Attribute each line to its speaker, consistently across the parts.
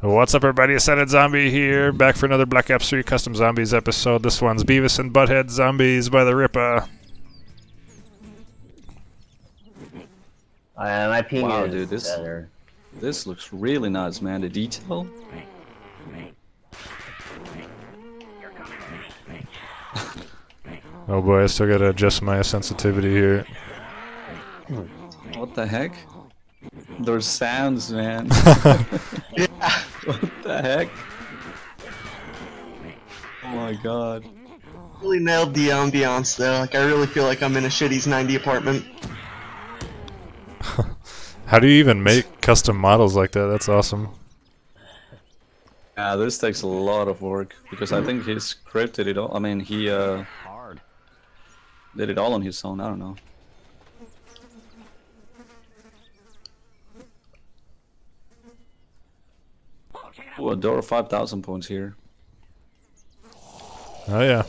Speaker 1: What's up, everybody? Ascended Zombie here, back for another Black Ops 3 Custom Zombies episode. This one's Beavis and Butthead Zombies by TheRippa.
Speaker 2: Uh, my ping
Speaker 3: Wow,
Speaker 2: is
Speaker 3: dude, this-
Speaker 2: better.
Speaker 3: This looks really nice, man. The detail.
Speaker 1: Oh boy, I still gotta adjust my sensitivity here.
Speaker 3: What the heck? Those sounds, man. what the heck? Oh my god.
Speaker 4: really nailed the ambiance though. Like I really feel like I'm in a shitty's 90 apartment.
Speaker 1: How do you even make custom models like that? That's awesome.
Speaker 3: Yeah, this takes a lot of work because I think he scripted it all. I mean, he uh, did it all on his own. I don't know. Ooh, a door of 5,000 points here.
Speaker 1: Oh yeah.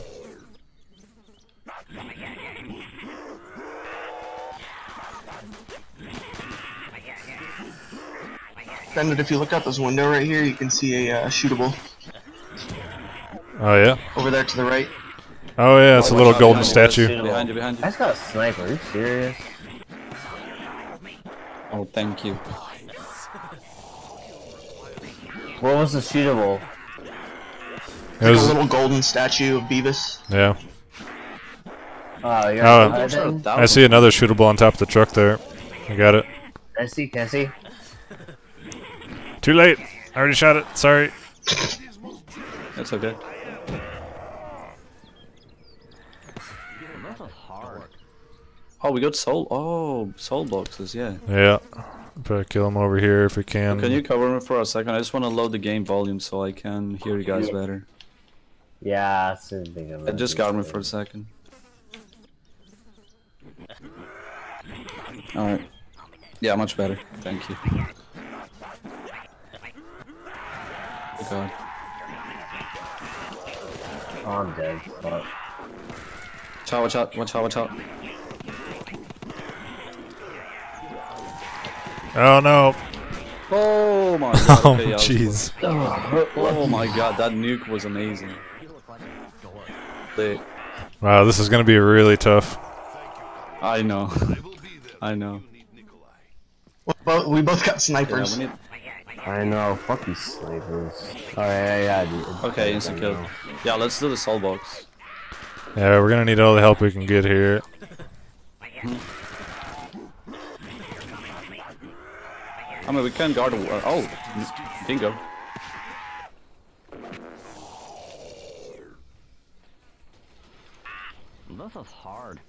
Speaker 4: Bennett, if you look out this window right here, you can see a uh, shootable
Speaker 1: Oh yeah.
Speaker 4: over there to the right.
Speaker 1: Oh yeah, it's a
Speaker 3: Oh,
Speaker 1: little
Speaker 3: watch
Speaker 1: golden
Speaker 3: behind you,
Speaker 1: statue.
Speaker 3: guys. Behind you, behind you.
Speaker 2: I just got a sniper. Are you serious?
Speaker 3: Oh, thank you.
Speaker 2: What was the shootable?
Speaker 1: It
Speaker 4: Like a little golden statue of Beavis.
Speaker 1: yeah.
Speaker 2: Oh, you're
Speaker 1: Oh.
Speaker 2: outside
Speaker 3: Those are a
Speaker 2: then?
Speaker 1: I see another shootable on top of the truck there. I got it.
Speaker 2: I see? Can I see?
Speaker 1: Too late. I already shot it. Sorry.
Speaker 3: That's okay. Oh, we got soul. Oh, soul boxes. Yeah.
Speaker 1: Yeah. Better kill him over here if we can.
Speaker 3: Can you cover me for a second? I just want to load the game volume so I can hear you guys better.
Speaker 2: Yeah, that's the thing.
Speaker 3: It just got me for a second. Alright. Yeah, much better. Thank you. Oh god.
Speaker 2: Oh, I'm dead. Fuck.
Speaker 3: Ciao, watch out, watch out, watch out.
Speaker 1: Oh no.
Speaker 3: Oh my god.
Speaker 1: Oh
Speaker 3: okay, yeah, I was
Speaker 1: jeez.
Speaker 3: Oh my god, that nuke was amazing. Lit.
Speaker 1: Wow, this is gonna be really tough.
Speaker 3: I know. I know.
Speaker 4: We both, we both got
Speaker 3: Yeah,
Speaker 4: snipers.
Speaker 3: we need...
Speaker 2: I know. Fuck these snipers. Oh, Alright, yeah, yeah, dude.
Speaker 3: Okay, instant kill. Yeah, let's do the soul box.
Speaker 1: Yeah, we're gonna need all the help we can get here. Hmm.
Speaker 3: I mean, we can guard the wall. Oh, bingo.
Speaker 5: This is hard.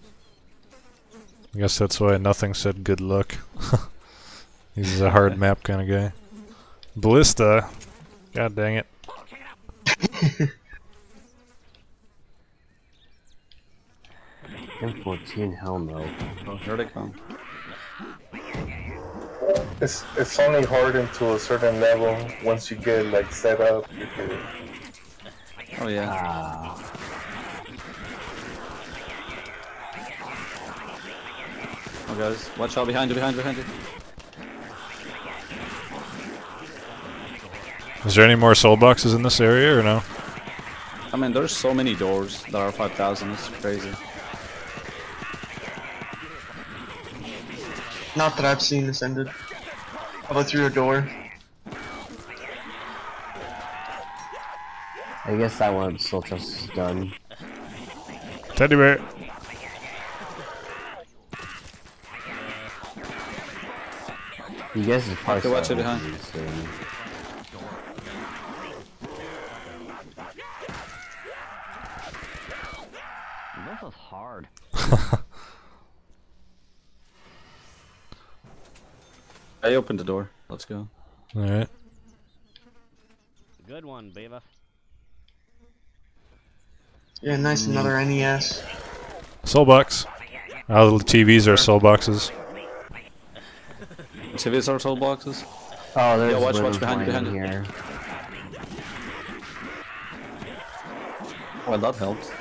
Speaker 1: I guess that's why nothing said good luck. He's a hard map kind of guy. Ballista. God dang it.
Speaker 2: M14, hell no.
Speaker 3: Oh, here they come.
Speaker 6: It's it's only hard until a certain level. Once you get like set up, you can.
Speaker 3: Oh yeah.
Speaker 2: Ah.
Speaker 3: Oh guys, watch out behind you, behind you, behind you.
Speaker 1: Is there any more soul boxes in this area or no?
Speaker 3: I mean, there's so many doors that are 5,000. It's crazy.
Speaker 4: Not that I've seen this ended. How about through a door?
Speaker 2: I guess that one still just done.
Speaker 1: Teddy bear.
Speaker 2: You guys is probably
Speaker 3: Okay, watch it
Speaker 2: starting
Speaker 3: behind.
Speaker 2: to do soon.
Speaker 5: This is hard.
Speaker 3: I opened the door. Let's go.
Speaker 1: Alright.
Speaker 5: Good one, Beavis.
Speaker 4: Yeah, nice. Another NES.
Speaker 1: Soul box. Oh, the TVs are soul boxes.
Speaker 3: TVs are soul boxes.
Speaker 2: Oh, there's
Speaker 3: Yeah, watch-
Speaker 2: women
Speaker 3: watch behind you,
Speaker 2: playing
Speaker 3: behind you.
Speaker 2: here.
Speaker 3: Well, that helped.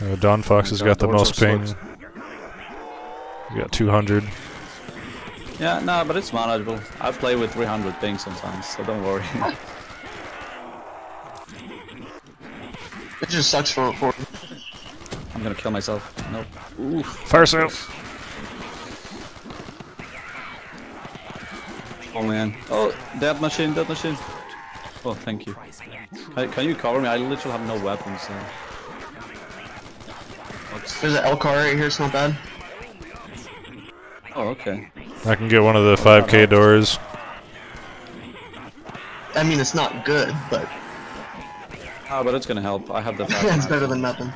Speaker 1: Uh, DawnFox has
Speaker 3: God,
Speaker 1: got the
Speaker 3: doors
Speaker 1: most ping.
Speaker 3: slugs.
Speaker 1: We got 200.
Speaker 3: Yeah, no, but it's manageable. I play with 300 ping sometimes, so don't worry.
Speaker 4: It just sucks for for.
Speaker 3: I'm gonna kill myself. Nope. Oof.
Speaker 1: Fire sale.
Speaker 3: Oh man. Oh, dead machine, dead machine. Oh, thank you. Can, can you cover me? I literally have no weapons. So. What's-
Speaker 4: There's an L-CAR right here. It's not bad.
Speaker 3: Oh, okay.
Speaker 1: I can get one of the 5k doors.
Speaker 4: I mean, it's not good, but
Speaker 3: Ah, but it's gonna help. I have the. fast
Speaker 4: it's better than nothing.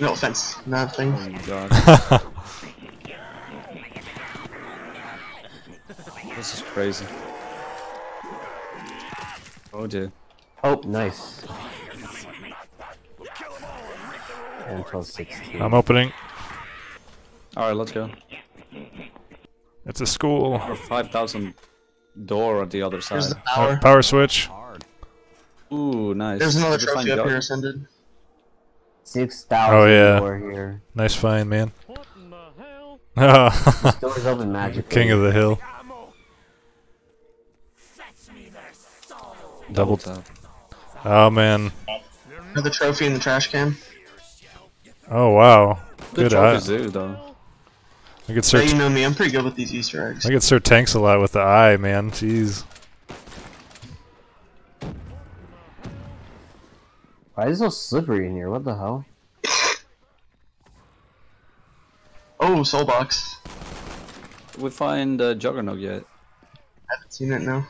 Speaker 4: No offense, nothing.
Speaker 3: Oh my god. this is crazy. Oh dear.
Speaker 2: Oh, nice. Until 16.
Speaker 1: I'm opening.
Speaker 3: Alright, let's go.
Speaker 1: It's a school.
Speaker 3: Or 5,000 door on the other
Speaker 4: There's the
Speaker 3: side.
Speaker 4: power.
Speaker 1: Oh, power switch.
Speaker 5: Hard.
Speaker 3: Ooh, nice.
Speaker 4: There's another
Speaker 3: Did
Speaker 4: trophy up here ascended.
Speaker 2: 6,000
Speaker 1: Oh, yeah.
Speaker 2: more here.
Speaker 1: Nice find, man.
Speaker 5: What in the hell?
Speaker 2: Doors open magically.
Speaker 1: King of the hill.
Speaker 3: Double
Speaker 1: Double.
Speaker 3: tap.
Speaker 1: Oh man.
Speaker 4: Another trophy in the trash can.
Speaker 1: Oh wow.
Speaker 3: The
Speaker 1: Good eye.
Speaker 3: trophies do, though.
Speaker 1: I could
Speaker 4: Yeah,
Speaker 1: search.
Speaker 4: you know me. I'm pretty good with these Easter eggs.
Speaker 1: I could search tanks a lot with the eye, man. Jeez.
Speaker 2: Why is it so slippery in here? What the hell?
Speaker 4: Oh, soul box.
Speaker 3: We find uh, Juggernaut yet.
Speaker 4: Haven't seen it now.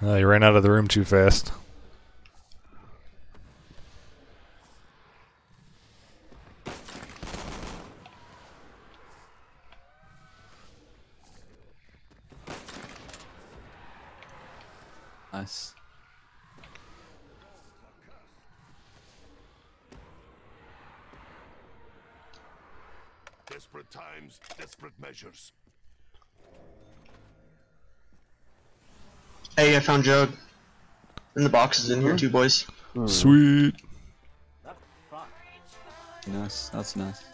Speaker 1: Uh, you ran out of the room too fast.
Speaker 3: Nice.
Speaker 7: Desperate times, desperate measures.
Speaker 4: Hey, I found Jug. And the box is in here too, boys.
Speaker 1: Sweet.
Speaker 3: Nice. That's nice.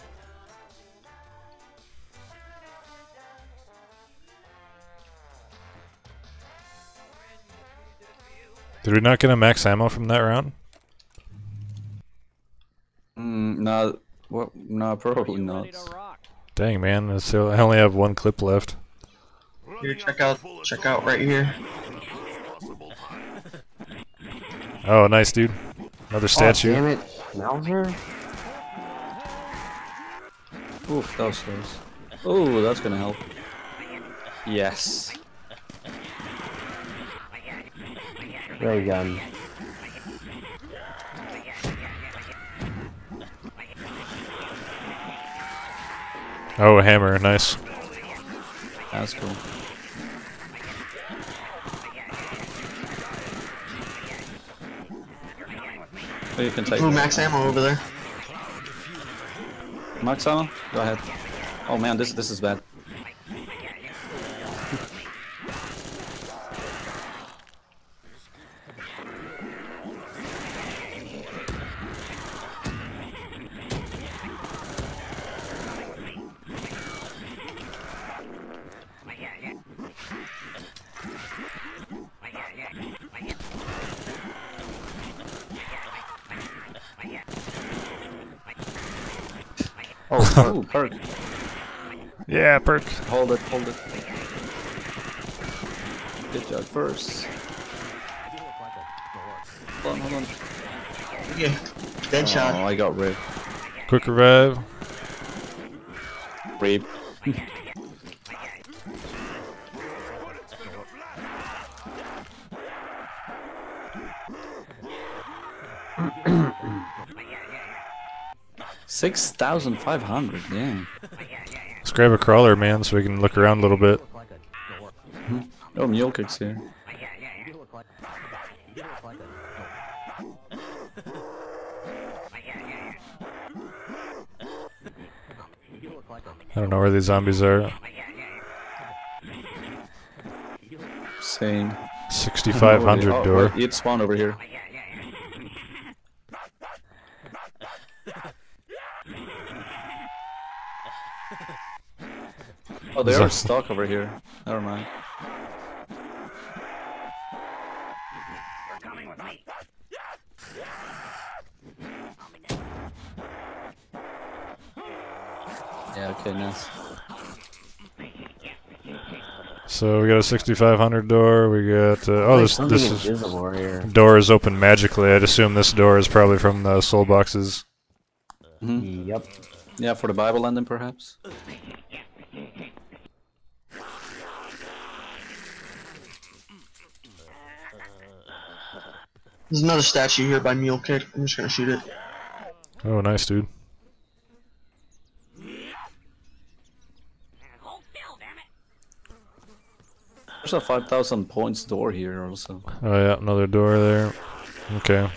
Speaker 1: Did we not get a max ammo from that round?
Speaker 3: Mm, no, well, no, probably not.
Speaker 5: Ready to.
Speaker 1: Dang man, that's the- I only have one clip left.
Speaker 4: Here, check out, check out right here.
Speaker 1: Oh, nice dude. Another
Speaker 2: Oh,
Speaker 1: statue.
Speaker 2: damn it. Mauser?
Speaker 3: Oof, that was close. Oh, that's gonna help. Yes.
Speaker 2: Ray gun.
Speaker 1: oh, a hammer. Nice.
Speaker 3: That's cool. Oh, you can take
Speaker 4: Ooh, max ammo over there.
Speaker 3: Max ammo? Go ahead. Oh man, this this is bad.
Speaker 2: Oh,
Speaker 3: perk.
Speaker 1: Yeah, perk.
Speaker 3: Hold it, hold it. Get job, first. Hold on, hold on.
Speaker 4: Yeah, dead
Speaker 3: oh. I got rev.
Speaker 1: Quick
Speaker 3: rev. Rib. 6,500, damn.
Speaker 1: Let's grab a crawler, man, so we can look around a little bit.
Speaker 5: Hmm.
Speaker 3: Oh, mule kicks here.
Speaker 1: I don't know where these zombies are.
Speaker 3: Same.
Speaker 1: 6,500 door.
Speaker 3: It spawned over here. Oh, they are stuck over here. Never mind. Yeah, okay, nice.
Speaker 1: So we got a 6500 door. We got. Uh, oh, this this is
Speaker 2: invisible here.
Speaker 1: door is open magically. I'd assume this door is probably from the soul boxes.
Speaker 3: Mhm.
Speaker 2: Yep.
Speaker 3: Yeah, for the Bible ending, perhaps?
Speaker 4: There's another statue here by Mule Kick. I'm just gonna shoot it.
Speaker 1: Oh, nice, dude.
Speaker 3: There's a 5,000 points door here also.
Speaker 1: Oh yeah, another door there. Okay.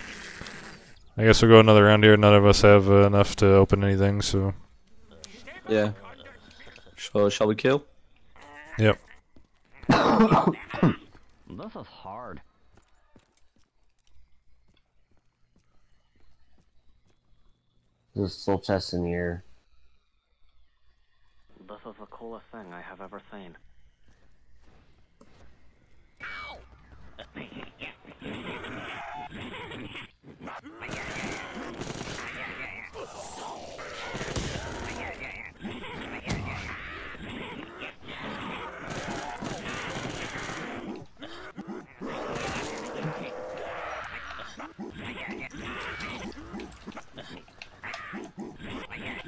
Speaker 1: I guess we'll go another round here. None of us have uh, enough to open anything, so
Speaker 3: Yeah. So, shall we kill?
Speaker 1: yep.
Speaker 5: This is hard.
Speaker 2: There's a soul chest in here.
Speaker 5: This is the coolest thing I have ever seen.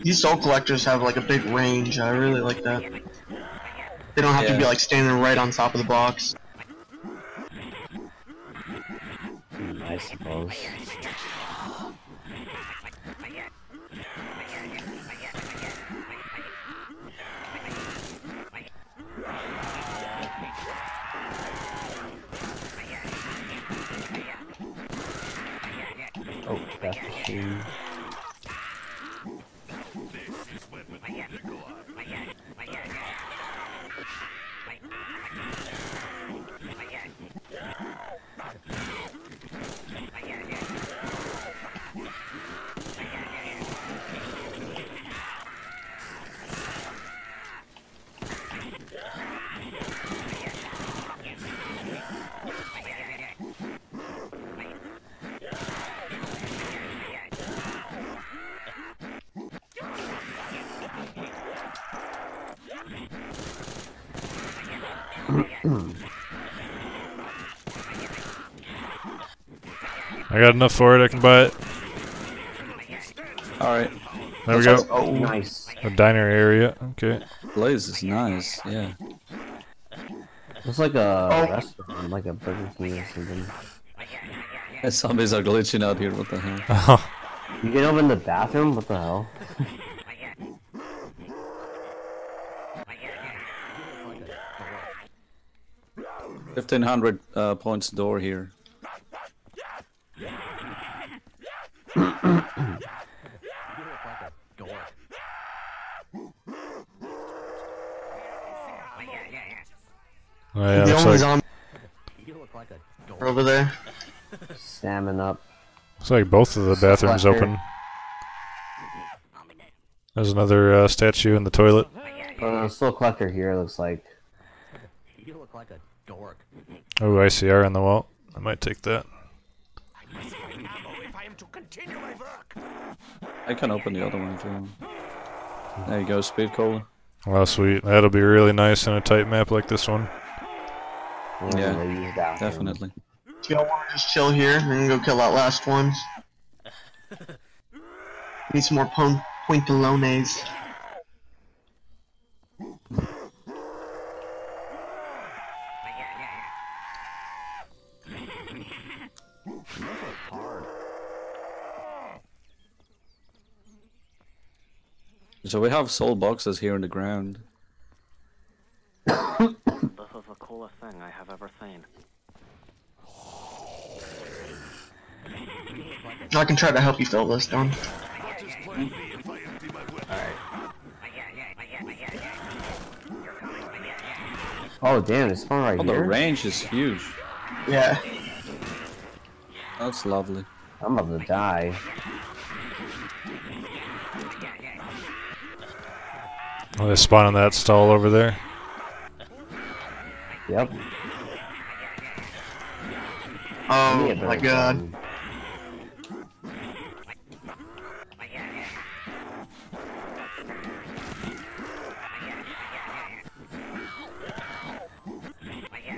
Speaker 4: These soul collectors have like a big range. I really like that. They don't have to be like standing right on top of the box.
Speaker 2: I suppose.
Speaker 1: I got enough for it. I can buy it.
Speaker 3: Alright.
Speaker 1: There we go.
Speaker 2: Oh, nice.
Speaker 1: A diner area. Okay.
Speaker 3: Blaze is nice, yeah.
Speaker 2: Looks like a
Speaker 4: Oh.
Speaker 2: restaurant, like a Burger King or something.
Speaker 3: And zombies are glitching out here, what the hell?
Speaker 2: You can open the bathroom? What the hell?
Speaker 3: Fifteen hundred uh, points door here.
Speaker 1: oh yeah.
Speaker 4: the only
Speaker 1: like,
Speaker 4: zombie
Speaker 5: You look like a
Speaker 4: are over there.
Speaker 2: Salmon up.
Speaker 1: looks like both of the bathrooms
Speaker 2: Collector.
Speaker 1: open. There's another uh, statue in the toilet.
Speaker 2: Uh, still a collector here, looks like.
Speaker 5: you look like a dork.
Speaker 1: Oh, ICR on the wall. I might take that.
Speaker 7: I am to continue my work.
Speaker 3: I can open the other one if you want. There you go, speed cola.
Speaker 1: Wow, sweet. That'll be really nice in a tight map like this one.
Speaker 3: Yeah,
Speaker 2: they use bathroom.
Speaker 3: Definitely.
Speaker 4: Do y'all want to just chill here and go kill that last one? Need some more pon- pointillones.
Speaker 3: So we have soul boxes here in the ground.
Speaker 5: this is the coolest thing I have ever seen.
Speaker 4: I can try to help you fill this,
Speaker 7: Dawn.
Speaker 2: Oh damn, it's one right
Speaker 3: oh,
Speaker 2: here.
Speaker 3: the range is huge.
Speaker 4: Yeah.
Speaker 3: That's lovely.
Speaker 2: I'm about to die.
Speaker 1: Oh, they spawn on that stall over there.
Speaker 2: Yep.
Speaker 4: Oh my god.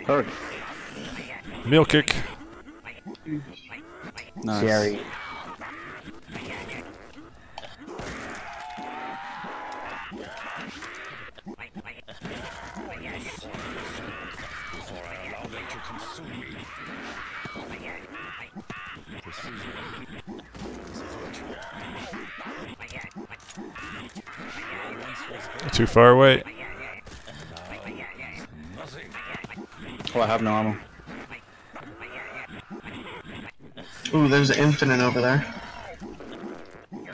Speaker 2: um,
Speaker 1: Mule kick.
Speaker 3: Nice.
Speaker 2: Jerry.
Speaker 1: Too far away.
Speaker 3: Oh, I have no ammo.
Speaker 4: Ooh, there's an infinite over there.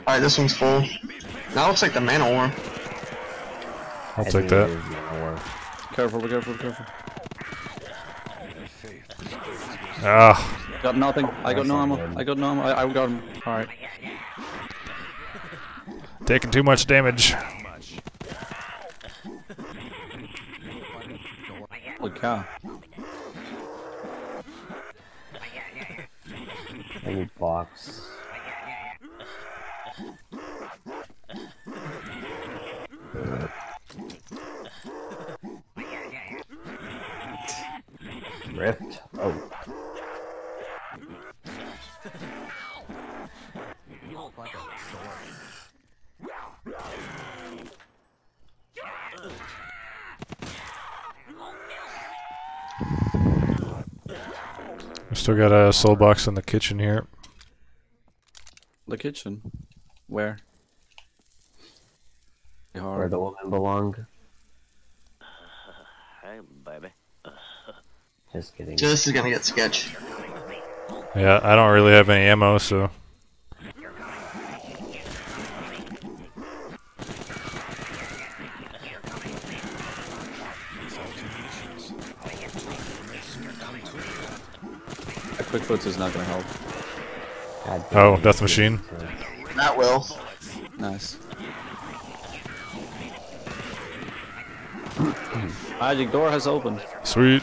Speaker 4: Alright, this one's full. That looks like the mana ore.
Speaker 1: I'll
Speaker 2: I
Speaker 1: take that.
Speaker 2: it is nowhere.
Speaker 3: Careful, be careful, be careful.
Speaker 1: Ah,
Speaker 3: Got nothing. I got no
Speaker 2: not
Speaker 3: ammo. I got no ammo. I, I got him. Alright.
Speaker 1: taking too much damage.
Speaker 3: Cow.
Speaker 2: I need box. Rift. Oh.
Speaker 1: We still got a soul box in the kitchen here.
Speaker 3: The kitchen. Where?
Speaker 2: Where the woman belonged.
Speaker 5: Hey, baby.
Speaker 2: Just kidding.
Speaker 4: This is gonna get sketch.
Speaker 1: Yeah, I don't really have any ammo, so
Speaker 3: quick foot is not gonna help.
Speaker 1: Oh,
Speaker 2: damn,
Speaker 1: death machine.
Speaker 2: is,
Speaker 4: That will.
Speaker 3: Nice. Magic door has opened.
Speaker 1: sweet.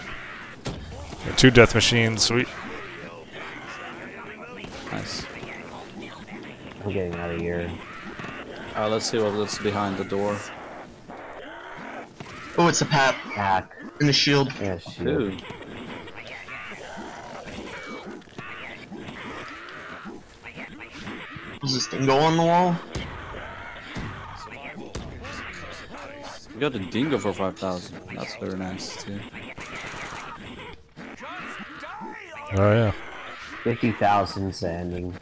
Speaker 1: Two death machines, sweet.
Speaker 3: Nice.
Speaker 2: I'm getting out of here.
Speaker 3: Uh, let's see what's behind the door.
Speaker 4: Oh, it's a pap
Speaker 2: Hack.
Speaker 4: in the shield.
Speaker 2: Yeah, shoot.
Speaker 3: Dude.
Speaker 4: Does this thing go on the wall?
Speaker 3: We got a dingo for 5,000. That's very nice too.
Speaker 1: Oh yeah.
Speaker 2: 50,000 standing.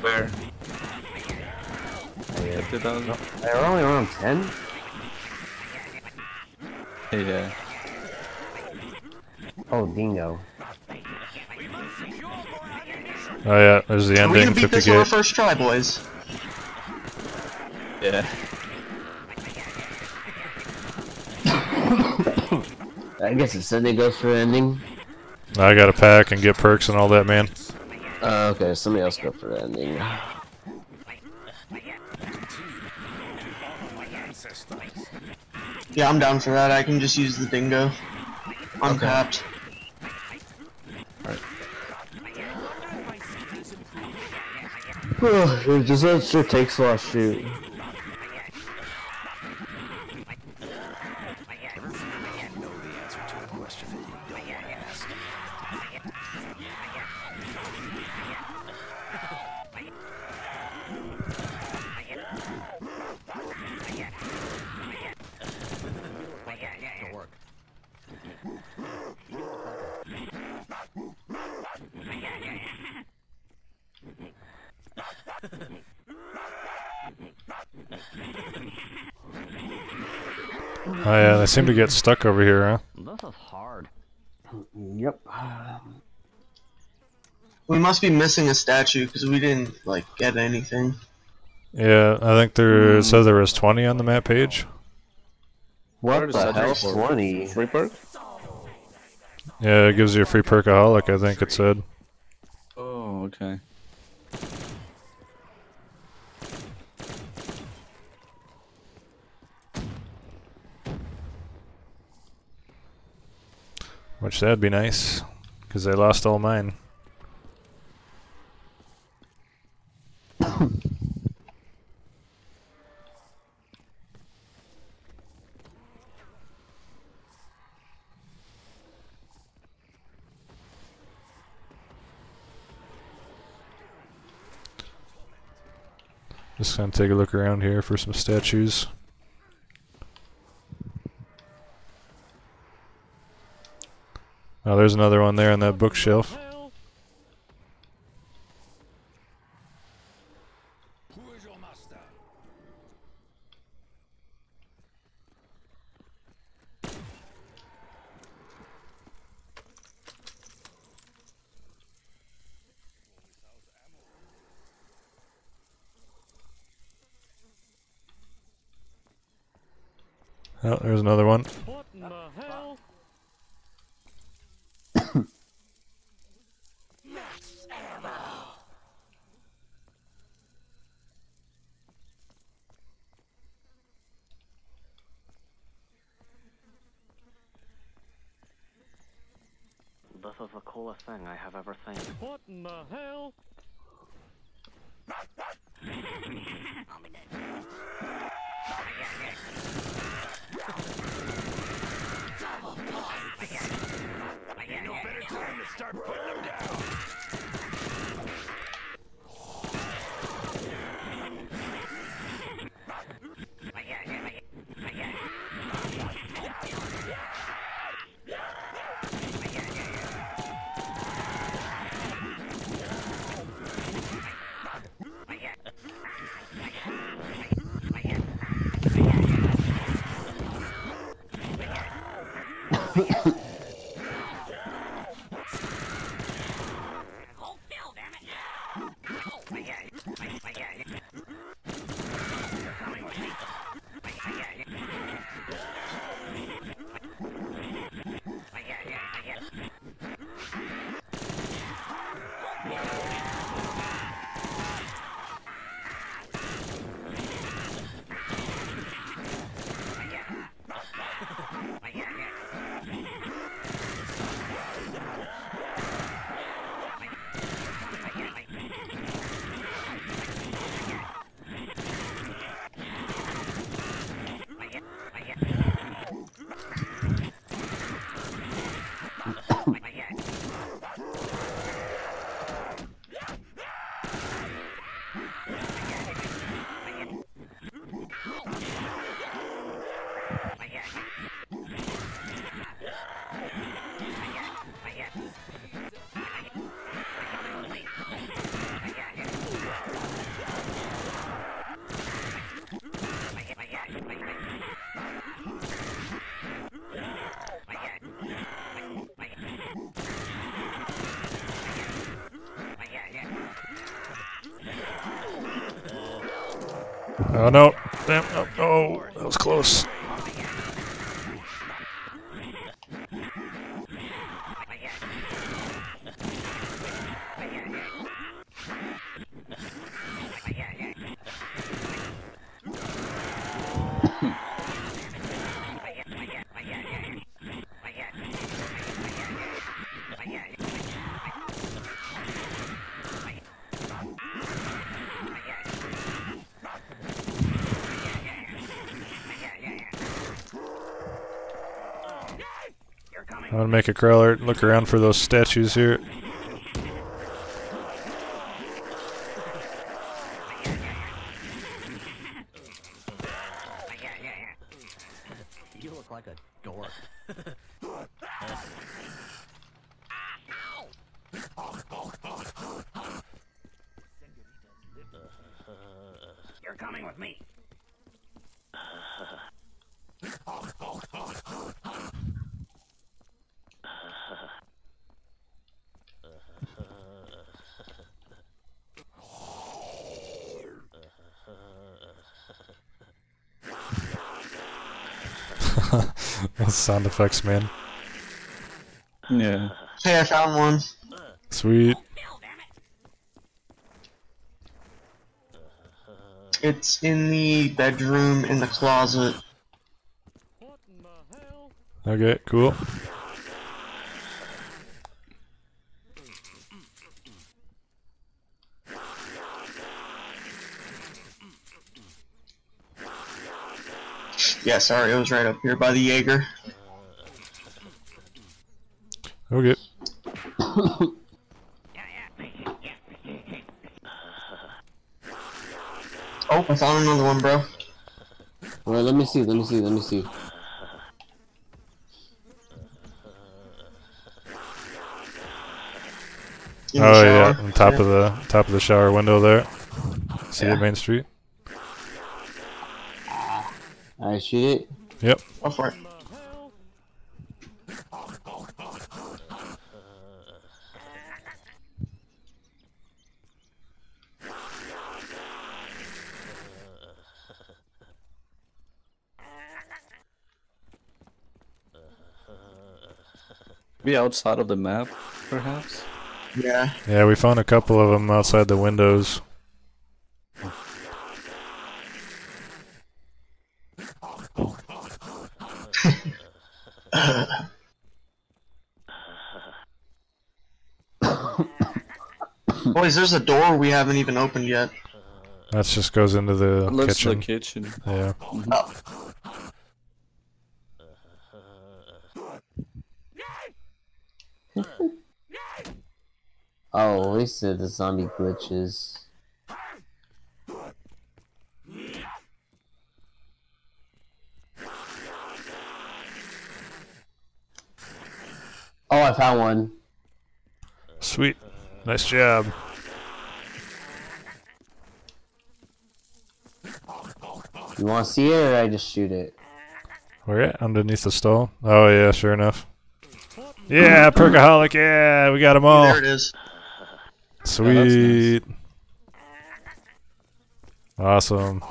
Speaker 3: Where?
Speaker 2: Right
Speaker 3: 50,000?
Speaker 2: They're only around 10?
Speaker 3: Yeah.
Speaker 2: Oh, dingo.
Speaker 1: Oh yeah. There's the
Speaker 4: Are we
Speaker 1: ending.
Speaker 4: gonna beat this on our first try, boys?
Speaker 3: Yeah.
Speaker 2: I guess it said it goes for ending.
Speaker 1: I got to pack and get perks and all that, man.
Speaker 2: Uh, okay, somebody else go for ending.
Speaker 4: Yeah, I'm down for that. I can just use the dingo. Uncapped.
Speaker 2: It just sure takes a lot shoot.
Speaker 1: Oh yeah. They seem to get stuck over here, huh?
Speaker 5: This is hard.
Speaker 2: Yep.
Speaker 4: We must be missing a statue because we didn't like get anything.
Speaker 1: Yeah. I think there hmm. said there was 20 on the map page.
Speaker 2: What
Speaker 3: does
Speaker 2: the hell? 20?
Speaker 3: Free perk?
Speaker 1: Yeah, it gives you a free perkaholic, I think it said.
Speaker 3: Oh, okay.
Speaker 1: Which that'd be nice, because I lost all mine. Just gonna take a look around here for some statues. Oh, there's another one there on that bookshelf. Oh, there's another one.
Speaker 8: What in the hell?
Speaker 5: This is the coolest thing I have ever seen.
Speaker 8: What in the hell?
Speaker 7: No better time to start them down.
Speaker 1: Oh no! Damn! Oh, oh, that was close. I'm gonna make a crawler. Look around for those statues here.
Speaker 9: You look like a dork.
Speaker 5: You're coming with me.
Speaker 1: Those sound effects, man.
Speaker 3: Yeah.
Speaker 4: Hey, I found one.
Speaker 1: Sweet.
Speaker 4: It's in the bedroom in the closet.
Speaker 8: What in the hell?
Speaker 1: Okay, cool.
Speaker 4: Yeah, sorry, it was right up here by the Jaeger.
Speaker 1: Okay.
Speaker 4: Oh, I found another one, bro.
Speaker 10: Alright, let me see, let me see, let me see.
Speaker 4: In
Speaker 1: Oh yeah, on top of the top of the shower window there. See
Speaker 4: Yeah.
Speaker 1: it, Main Street.
Speaker 10: Alright, shoot it.
Speaker 1: Yep.
Speaker 4: Go for it.
Speaker 3: Be outside of the map, perhaps.
Speaker 4: Yeah.
Speaker 1: Yeah, we found a couple of them outside the windows.
Speaker 4: Boys, there's a door we haven't even opened yet.
Speaker 1: That just goes into the
Speaker 3: It looks
Speaker 1: kitchen.
Speaker 3: the kitchen.
Speaker 1: Yeah.
Speaker 4: Oh.
Speaker 10: Oh, they said the zombie glitches. Oh, I found one.
Speaker 1: Sweet. Nice job.
Speaker 10: You want to see it, or I just shoot it?
Speaker 1: Oh, Where at? Underneath the stall? Oh yeah, sure enough. Yeah, perkaholic. Yeah, we got them all.
Speaker 4: There it is.
Speaker 1: Sweet. Awesome.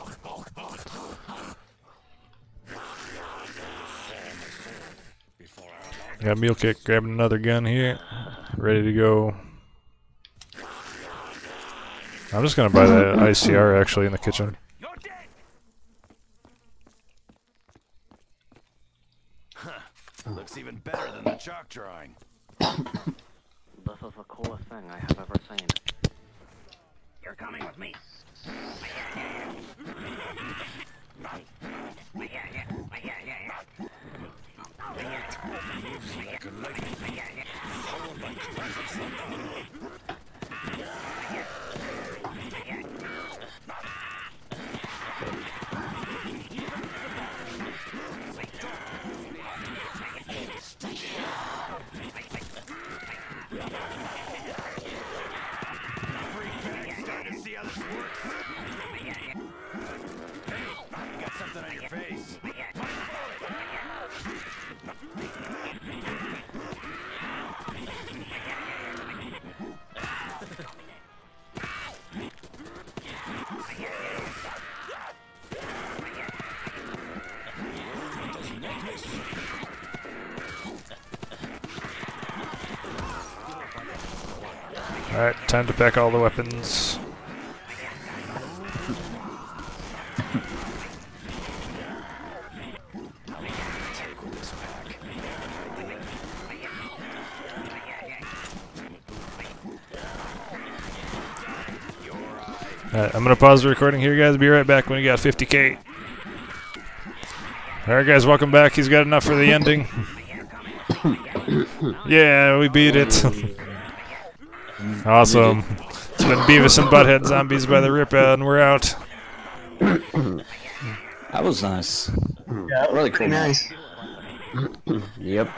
Speaker 1: Got mule kick. Grabbing another gun here. Ready to go. I'm just gonna buy the ICR actually in the kitchen.
Speaker 7: Looks even better than the chalk drawing.
Speaker 5: This is the coolest thing I have ever seen.
Speaker 9: You're coming with me.
Speaker 7: Starting
Speaker 1: Alright, time to pack all the weapons. Alright, I'm gonna pause the recording here, guys. Be right back when we got 50k. Alright, guys, welcome back. He's got enough for the ending. yeah, we beat it. awesome. It's been Beavis and Butthead Zombies by TheRippa, and we're out.
Speaker 3: That was nice.
Speaker 4: Yeah,
Speaker 3: Really cool.
Speaker 4: nice.
Speaker 10: Yep.